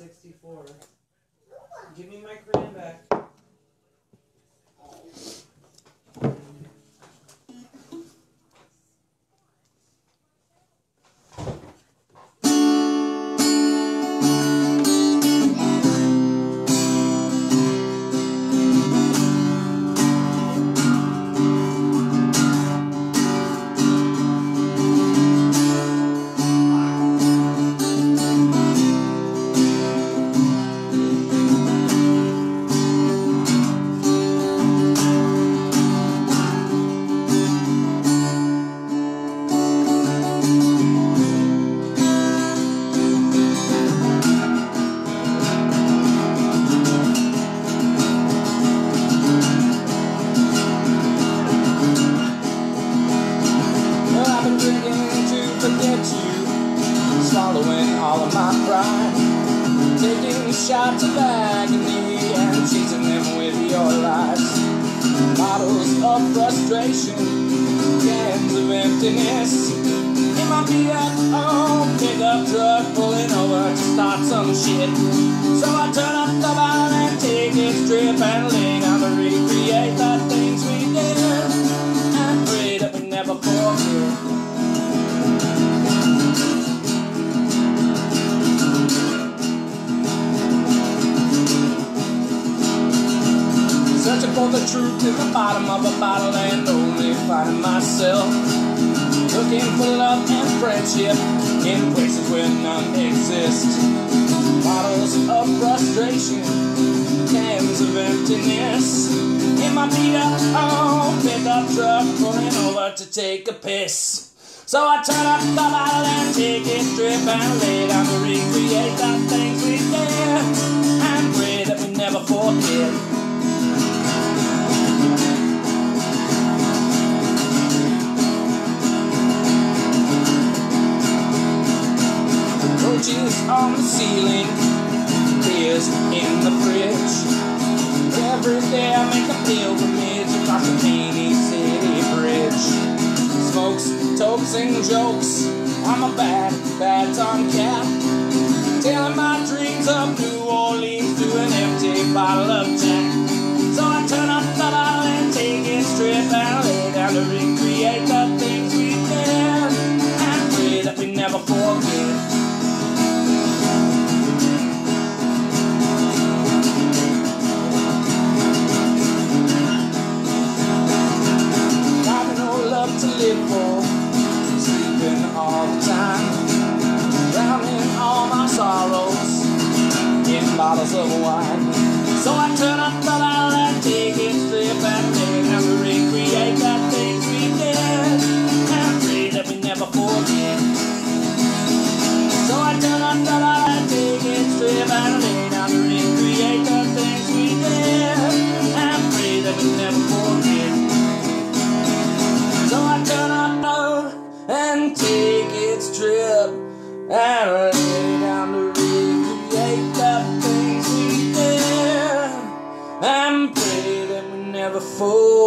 of 64. Give me my crayon back. All of my pride, taking shots of agony and chasing them with your lies. Bottles of frustration, cans of emptiness. It might be a home truck pulling over to start some shit. So I turn up the volume and take it strip and lay for the truth in the bottom of a bottle and only finding myself. Looking for love and friendship in places where none exist. Bottles of frustration, cans of emptiness. In my beat up pickup truck pulling over to take a piss. So I turn up the bottle and take it strip and lay down to recreate the things we ceiling, beers in the fridge. Every day I make a pilgrimage across the Caney City Bridge. Smokes, tokes, and jokes. I'm a bad, bad tomcat. Telling my dreams of New Orleans to an empty bottle of love to live for, sleeping all the time, drowning all my sorrows in bottles of wine. So I turn up the bottle take it strip and to recreate the and lay down to recreate the things we did and pray that we never fall.